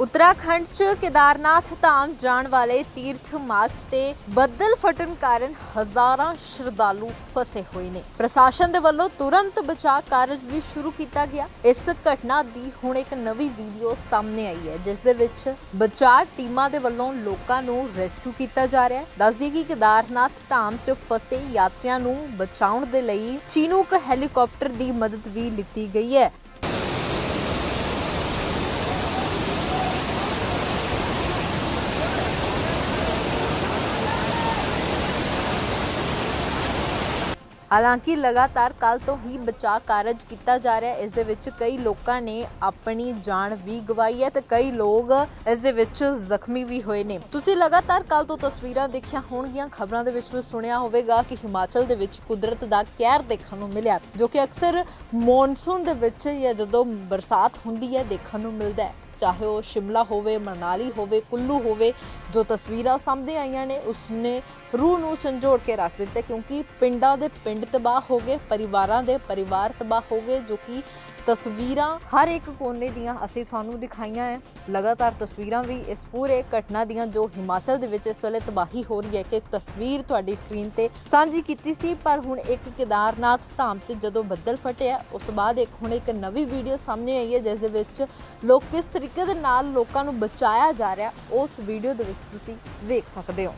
ਉੱਤਰਾਖੰਡ 'ਚ ਕੇਦਾਰਨਾਥ ਧਾਮ ਜਾਣ ਵਾਲੇ ਤੀਰਥ ਮਾਰਗ ਤੇ ਬੱਦਲ ਫਟਣ ਕਾਰਨ ਹਜ਼ਾਰਾਂ ਸ਼ਰਧਾਲੂ ਫਸੇ ਹੋਏ ਨੇ। ਪ੍ਰਸ਼ਾਸਨ ਦੇ ਵੱਲੋਂ ਤੁਰੰਤ ਬਚਾਅ ਕਾਰਜ ਵੀ ਸ਼ੁਰੂ ਕੀਤਾ ਗਿਆ। ਇਸ ਘਟਨਾ ਦੀ ਹੁਣ ਇੱਕ ਨਵੀਂ ਵੀਡੀਓ ਸਾਹਮਣੇ ਆਈ ਹੈ, ਜਿਸ ਦੇ ਵਿੱਚ ਬਚਾਅ ਟੀਮਾਂ ਦੇ ਵੱਲੋਂ ਲੋਕਾਂ ਨੂੰ ਰੈਸਕਿਊ ਕੀਤਾ ਜਾ ਰਿਹਾ ਹੈ। ਦੱਸਦੀ ਕਿ ਕੇਦਾਰਨਾਥ ਧਾਮ 'ਚ ਫਸੇ ਯਾਤਰੀਆਂ ਨੂੰ ਬਚਾਉਣ ਦੇ ਲਈ ਚੀਨੂਕ ਹੈਲੀਕਾਪਟਰ ਦੀ ਮਦਦ ਵੀ ਲਿੱਤੀ ਗਈ ਹੈ। ਹਾਲਾਂਕਿ ਲਗਾਤਾਰ ਕੱਲ ਤੋਂ ਹੀ ਬਚਾਅ ਕਾਰਜ ਕੀਤਾ ਜਾ ਰਿਹਾ ਹੈ। ਇਸ ਦੇ ਵਿੱਚ ਕਈ ਲੋਕਾਂ ਨੇ ਆਪਣੀ ਜਾਨ ਵੀ ਗਵਾਈ ਹੈ ਤੇ ਕਈ ਲੋਕ ਇਸ ਦੇ ਵਿੱਚ ਜ਼ਖਮੀ ਵੀ ਹੋਏ ਨੇ। ਤੁਸੀਂ ਲਗਾਤਾਰ ਕੱਲ ਤੋਂ ਤਸਵੀਰਾਂ ਦੇਖੀਆਂ ਹੋਣਗੀਆਂ, ਖਬਰਾਂ ਦੇ ਵਿੱਚ ਵੀ ਸੁਣਿਆ ਹੋਵੇਗਾ ਕਿ ਹਿਮਾਚਲ ਦੇ ਵਿੱਚ ਕੁਦਰਤ ਦਾ ਕਹਿਰ ਦੇਖਣ ਨੂੰ ਮਿਲਿਆ, ਜੋ ਕਿ ਅਕਸਰ ਮੌਨਸੂਨ ਦੇ ਵਿੱਚ ਜਾਂ ਜਦੋਂ ਬਰਸਾਤ ਹੁੰਦੀ ਹੈ, ਦੇਖਣ ਨੂੰ ਮਿਲਦਾ ਹੈ। ਚਾਹੇ ਉਹ ਸ਼ਿਮਲਾ ਹੋਵੇ ਮਨਾਲੀ ਹੋਵੇ, ਕੁੱਲੂ ਹੋਵੇ, ਜੋ ਤਸਵੀਰਾਂ ਸਾਹਮਣੇ ਆਈਆਂ ਨੇ, ਉਸਨੇ ਰੂਹ ਨੂੰ ਝੰਜੋੜ ਕੇ ਰੱਖ ਦਿੱਤਾ ਕਿਉਂਕਿ ਪਿੰਡਾਂ ਦੇ ਪਿੰਡ ਤਬਾਹ ਹੋ ਗਏ, ਪਰਿਵਾਰਾਂ ਦੇ ਪਰਿਵਾਰ ਤਬਾਹ ਹੋ ਗਏ, ਜੋ ਕਿ ਤਸਵੀਰਾਂ ਹਰ ਇੱਕ ਕੋਨੇ ਦੀਆਂ ਅਸੀਂ ਤੁਹਾਨੂੰ ਦਿਖਾਈਆਂ ਹੈ ਲਗਾਤਾਰ ਤਸਵੀਰਾਂ ਵੀ ਇਸ ਪੂਰੇ ਘਟਨਾ ਦੀਆਂ ਜੋ ਹਿਮਾਚਲ ਦੇ ਵਿੱਚ ਇਸ ਵੇਲੇ ਤਬਾਹੀ ਹੋ ਰਹੀ ਹੈ। ਕਿ ਇੱਕ ਤਸਵੀਰ ਤੁਹਾਡੀ ਸਕਰੀਨ ਤੇ ਸਾਂਝੀ ਕੀਤੀ ਸੀ, ਪਰ ਹੁਣ ਇੱਕ ਕੇਦਾਰਨਾਥ ਧਾਮ ਤੇ ਜਦੋਂ ਬੱਦਲ ਫਟਿਆ, ਉਸ ਤੋਂ ਬਾਅਦ ਇੱਕ ਹੁਣ ਇੱਕ ਨਵੀਂ ਵੀਡੀਓ ਸਾਹਮਣੇ ਆਈ ਹੈ, ਜਿਸ ਦੇ ਵਿੱਚ ਲੋਕ ਕਿਸ ਤਰੀਕੇ ਦੇ ਨਾਲ ਲੋਕਾਂ ਨੂੰ ਬਚਾਇਆ ਜਾ ਰਿਹਾ, ਉਸ ਵੀਡੀਓ ਦੇ ਵਿੱਚ ਤੁਸੀਂ ਵੇਖ ਸਕਦੇ ਹੋ।